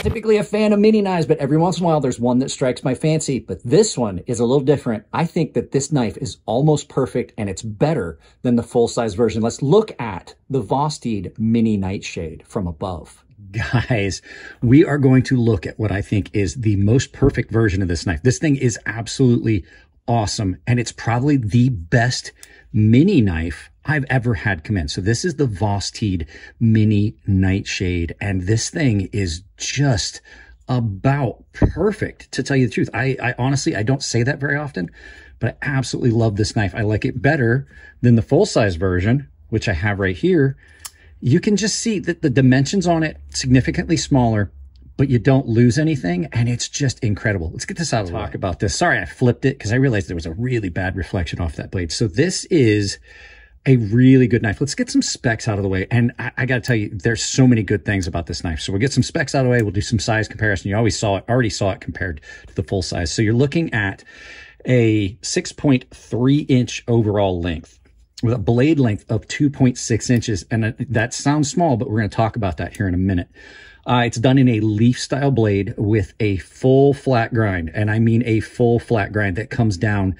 not typically a fan of mini knives, but every once in a while there's one that strikes my fancy. But this one is a little different. I think that this knife is almost perfect and it's better than the full-size version. Let's look at the Vosteed Mini Nightshade from above. Guys, we are going to look at what I think is the most perfect version of this knife. This thing is absolutely awesome, and it's probably the best mini knife I've ever had come in. So this is the Vosteed Mini Nightshade, and this thing is just about perfect, to tell you the truth. I, I honestly, I don't say that very often, but I absolutely love this knife. I like it better than the full-size version, which I have right here. You can just see that the dimensions on it significantly smaller, but you don't lose anything. And it's just incredible. Let's get this out of the Talk way. about this. Sorry, I flipped it because I realized there was a really bad reflection off that blade. So this is a really good knife. Let's get some specs out of the way. And I, I got to tell you, there's so many good things about this knife. So we'll get some specs out of the way. We'll do some size comparison. You always saw it, already saw it compared to the full size. So you're looking at a 6.3 inch overall length with a blade length of 2.6 inches. And that sounds small, but we're going to talk about that here in a minute. Uh, it's done in a leaf style blade with a full flat grind. And I mean a full flat grind that comes down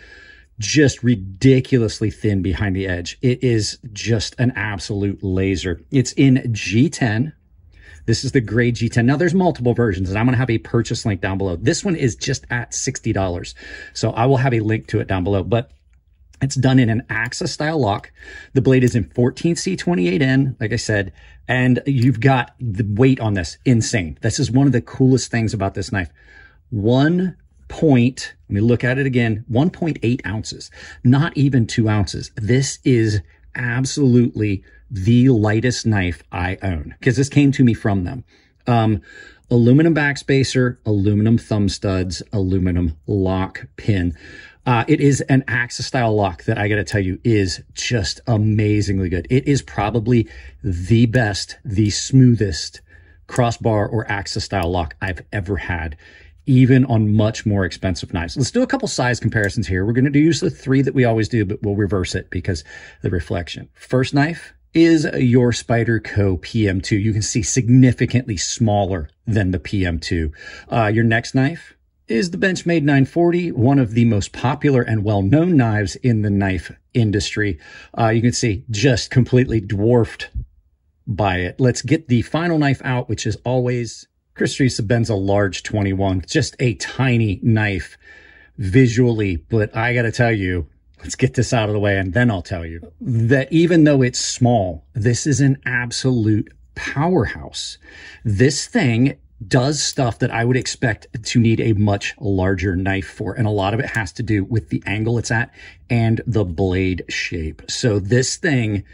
just ridiculously thin behind the edge. It is just an absolute laser. It's in G10. This is the gray G10. Now there's multiple versions and I'm going to have a purchase link down below. This one is just at $60. So I will have a link to it down below, but it's done in an AXA style lock. The blade is in 14C28N, like I said, and you've got the weight on this insane. This is one of the coolest things about this knife. One point, let me look at it again, 1.8 ounces, not even two ounces. This is absolutely the lightest knife I own because this came to me from them. Um, aluminum backspacer, aluminum thumb studs, aluminum lock pin. Uh, it is an AXA style lock that I got to tell you is just amazingly good. It is probably the best, the smoothest crossbar or AXA style lock I've ever had, even on much more expensive knives. Let's do a couple size comparisons here. We're going to use the three that we always do, but we'll reverse it because the reflection. First knife is your Spyderco PM2. You can see significantly smaller than the PM2. Uh, your next knife is the Benchmade 940, one of the most popular and well-known knives in the knife industry. Uh, you can see just completely dwarfed by it. Let's get the final knife out, which is always Chris Reeve's a large 21, just a tiny knife visually, but I got to tell you, let's get this out of the way and then I'll tell you that even though it's small, this is an absolute powerhouse. This thing does stuff that I would expect to need a much larger knife for. And a lot of it has to do with the angle it's at and the blade shape. So this thing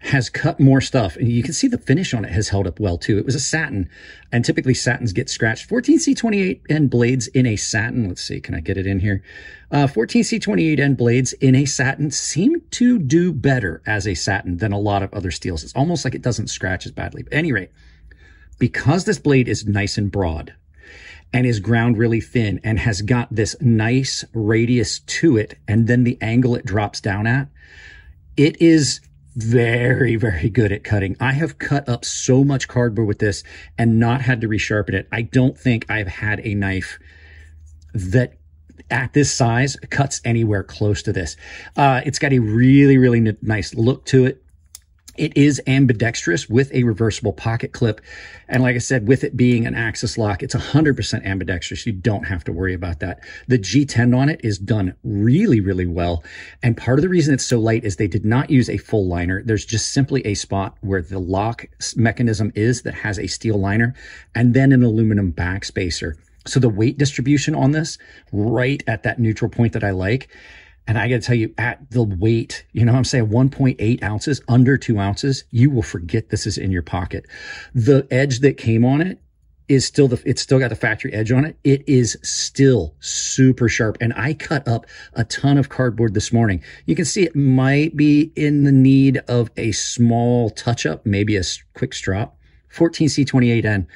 has cut more stuff. And you can see the finish on it has held up well too. It was a satin and typically satins get scratched. 14C28N blades in a satin. Let's see. Can I get it in here? Uh, 14C28N blades in a satin seem to do better as a satin than a lot of other steels. It's almost like it doesn't scratch as badly. But at any rate, because this blade is nice and broad and is ground really thin and has got this nice radius to it and then the angle it drops down at, it is very, very good at cutting. I have cut up so much cardboard with this and not had to resharpen it. I don't think I've had a knife that at this size cuts anywhere close to this. Uh, it's got a really, really nice look to it. It is ambidextrous with a reversible pocket clip. And like I said, with it being an axis lock, it's 100% ambidextrous. You don't have to worry about that. The G10 on it is done really, really well. And part of the reason it's so light is they did not use a full liner. There's just simply a spot where the lock mechanism is that has a steel liner and then an aluminum backspacer. So the weight distribution on this, right at that neutral point that I like, and I got to tell you, at the weight, you know I'm saying, 1.8 ounces, under two ounces, you will forget this is in your pocket. The edge that came on it is still the, it's still got the factory edge on it. It is still super sharp. And I cut up a ton of cardboard this morning. You can see it might be in the need of a small touch up, maybe a quick strop. 14C28N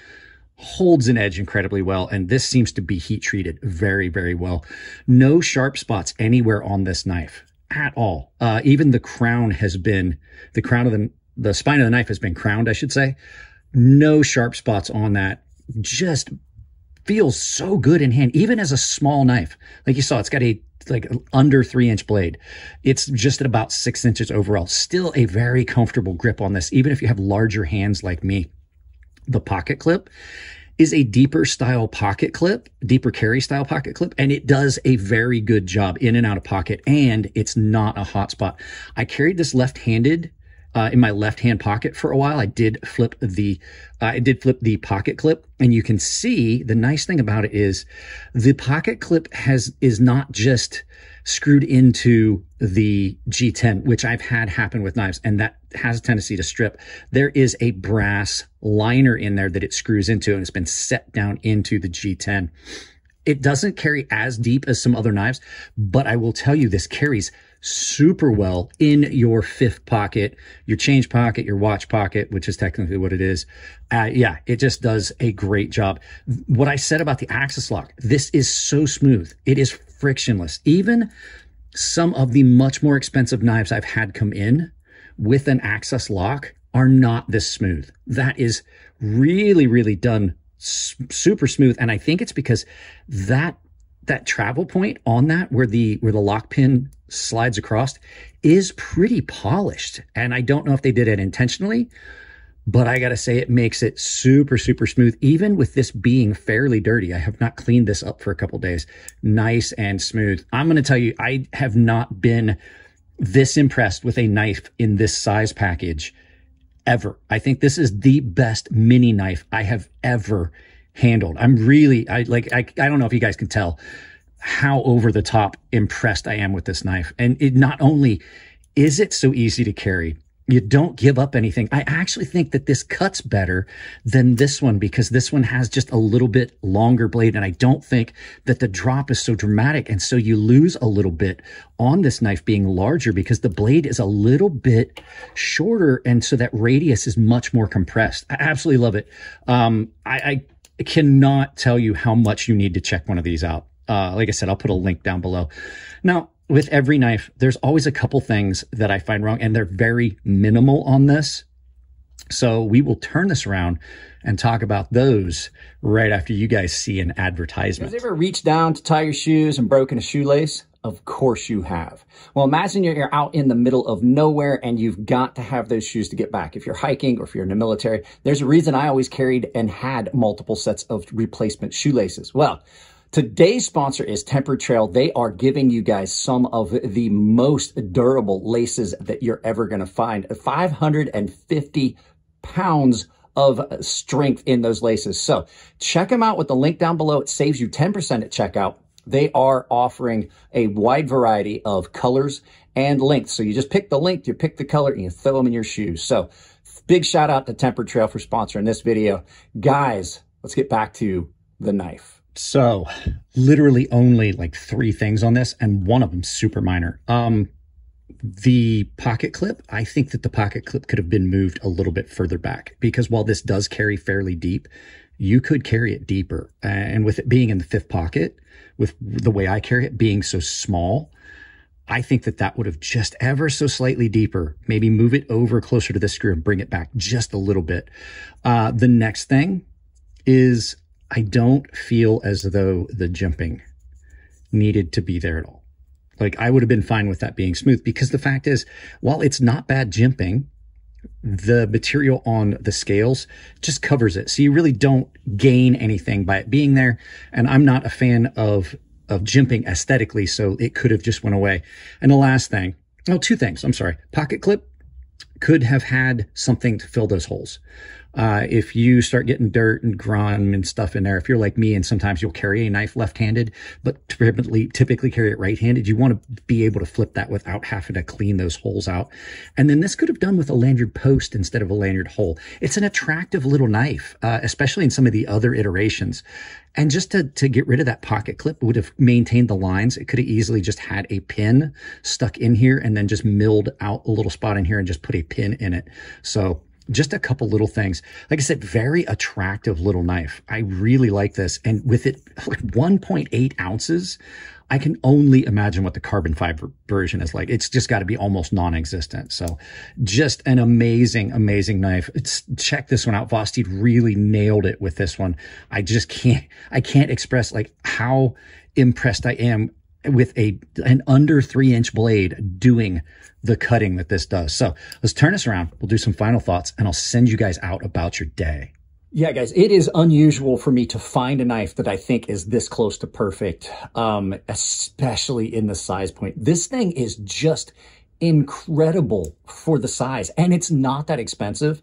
holds an edge incredibly well. And this seems to be heat treated very, very well. No sharp spots anywhere on this knife at all. Uh, even the crown has been, the crown of the the spine of the knife has been crowned, I should say. No sharp spots on that. Just feels so good in hand, even as a small knife. Like you saw, it's got a like under three inch blade. It's just at about six inches overall. Still a very comfortable grip on this, even if you have larger hands like me. The pocket clip is a deeper style pocket clip, deeper carry style pocket clip, and it does a very good job in and out of pocket, and it's not a hot spot. I carried this left-handed uh, in my left hand pocket for a while. I did flip the, uh, I did flip the pocket clip and you can see the nice thing about it is the pocket clip has, is not just screwed into the G10, which I've had happen with knives and that has a tendency to strip. There is a brass liner in there that it screws into and it's been set down into the G10. It doesn't carry as deep as some other knives, but I will tell you this carries super well in your fifth pocket, your change pocket, your watch pocket, which is technically what it is. Uh, yeah, it just does a great job. What I said about the axis lock, this is so smooth. It is frictionless. Even some of the much more expensive knives I've had come in with an axis lock are not this smooth. That is really, really done super smooth. And I think it's because that that travel point on that where the where the lock pin slides across is pretty polished. And I don't know if they did it intentionally, but I got to say it makes it super, super smooth. Even with this being fairly dirty, I have not cleaned this up for a couple days. Nice and smooth. I'm to tell you, I have not been this impressed with a knife in this size package ever. I think this is the best mini knife I have ever handled. I'm really, I like, I, I don't know if you guys can tell how over the top impressed I am with this knife. And it not only is it so easy to carry, you don't give up anything. I actually think that this cuts better than this one because this one has just a little bit longer blade. And I don't think that the drop is so dramatic. And so you lose a little bit on this knife being larger because the blade is a little bit shorter. And so that radius is much more compressed. I absolutely love it. Um, I, I cannot tell you how much you need to check one of these out. Uh, like I said, I'll put a link down below. Now, with every knife, there's always a couple things that I find wrong, and they're very minimal on this. So we will turn this around and talk about those right after you guys see an advertisement. Have you ever reached down to tie your shoes and broken a shoelace? Of course you have. Well, imagine you're out in the middle of nowhere and you've got to have those shoes to get back. If you're hiking or if you're in the military, there's a reason I always carried and had multiple sets of replacement shoelaces. Well, Today's sponsor is Tempered Trail. They are giving you guys some of the most durable laces that you're ever going to find. 550 pounds of strength in those laces. So check them out with the link down below. It saves you 10% at checkout. They are offering a wide variety of colors and lengths. So you just pick the length, you pick the color, and you throw them in your shoes. So big shout out to Tempered Trail for sponsoring this video. Guys, let's get back to the knife. So literally only like three things on this and one of them super minor. Um, the pocket clip, I think that the pocket clip could have been moved a little bit further back because while this does carry fairly deep, you could carry it deeper. And with it being in the fifth pocket, with the way I carry it being so small, I think that that would have just ever so slightly deeper, maybe move it over closer to the screw and bring it back just a little bit. Uh, the next thing is I don't feel as though the jimping needed to be there at all. Like I would have been fine with that being smooth because the fact is, while it's not bad jimping, the material on the scales just covers it. So you really don't gain anything by it being there. And I'm not a fan of, of jimping aesthetically. So it could have just went away. And the last thing, oh, two things. I'm sorry. Pocket clip could have had something to fill those holes. Uh, if you start getting dirt and grime and stuff in there, if you're like me and sometimes you'll carry a knife left-handed, but typically, typically carry it right-handed, you want to be able to flip that without having to clean those holes out. And then this could have done with a lanyard post instead of a lanyard hole. It's an attractive little knife, uh, especially in some of the other iterations. And just to, to get rid of that pocket clip would have maintained the lines. It could have easily just had a pin stuck in here and then just milled out a little spot in here and just put a pin in it. So just a couple little things. Like I said, very attractive little knife. I really like this. And with it 1.8 ounces, I can only imagine what the carbon fiber version is like. It's just got to be almost non-existent. So just an amazing, amazing knife. It's check this one out. Vosteed really nailed it with this one. I just can't, I can't express like how impressed I am with a an under three inch blade doing the cutting that this does. So let's turn this around. We'll do some final thoughts and I'll send you guys out about your day. Yeah, guys, it is unusual for me to find a knife that I think is this close to perfect, um, especially in the size point. This thing is just incredible for the size and it's not that expensive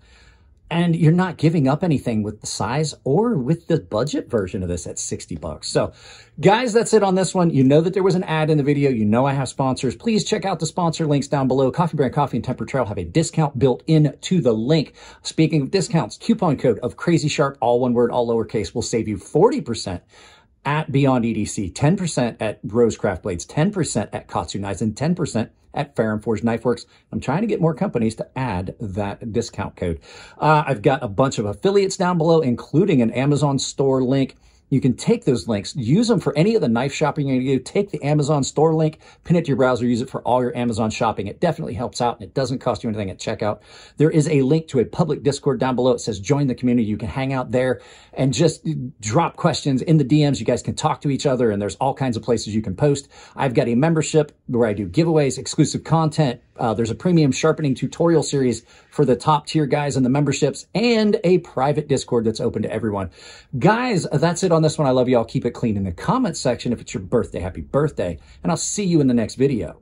and you're not giving up anything with the size or with the budget version of this at 60 bucks. So guys, that's it on this one. You know that there was an ad in the video. You know I have sponsors. Please check out the sponsor links down below. Coffee Brand Coffee and Tempered Trail have a discount built into the link. Speaking of discounts, coupon code of Crazy Sharp, all one word, all lowercase, will save you 40% at Beyond EDC, 10% at Rosecraft Blades, 10% at Katsu Knives, and 10% at Fair and Forged Knife Works. I'm trying to get more companies to add that discount code. Uh, I've got a bunch of affiliates down below, including an Amazon store link. You can take those links, use them for any of the knife shopping you're going to do. Take the Amazon store link, pin it to your browser, use it for all your Amazon shopping. It definitely helps out and it doesn't cost you anything at checkout. There is a link to a public Discord down below. It says join the community. You can hang out there and just drop questions in the DMs. You guys can talk to each other and there's all kinds of places you can post. I've got a membership where I do giveaways, exclusive content, uh, there's a premium sharpening tutorial series for the top tier guys in the memberships and a private Discord that's open to everyone. Guys, that's it on this one. I love you. I'll keep it clean in the comments section. If it's your birthday, happy birthday. And I'll see you in the next video.